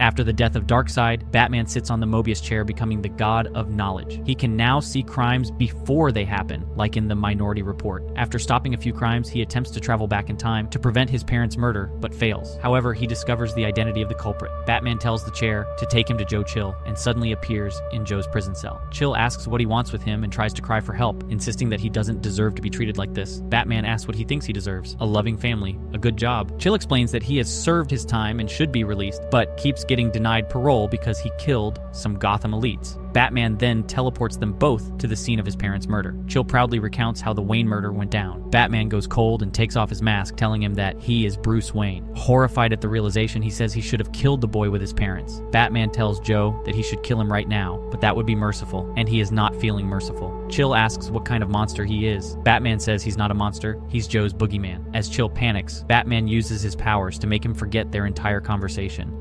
After the death of Darkseid, Batman sits on the Mobius chair, becoming the god of knowledge. He can now see crimes before they happen, like in the Minority Report. After stopping a few crimes, he attempts to travel back in time to prevent his parents' murder, but fails. However, he discovers the identity of the culprit. Batman tells the chair to take him to Joe Chill and suddenly appears in Joe's prison cell. Chill asks what he wants with him and tries to cry for help, insisting that he doesn't deserve to be treated like this. Batman asks what he thinks he deserves a loving family, a good job. Chill explains that he has served his time and should be released, but keeps getting denied parole because he killed some Gotham elites. Batman then teleports them both to the scene of his parents' murder. Chill proudly recounts how the Wayne murder went down. Batman goes cold and takes off his mask, telling him that he is Bruce Wayne. Horrified at the realization, he says he should have killed the boy with his parents. Batman tells Joe that he should kill him right now, but that would be merciful, and he is not feeling merciful. Chill asks what kind of monster he is. Batman says he's not a monster, he's Joe's boogeyman. As Chill panics, Batman uses his powers to make him forget their entire conversation.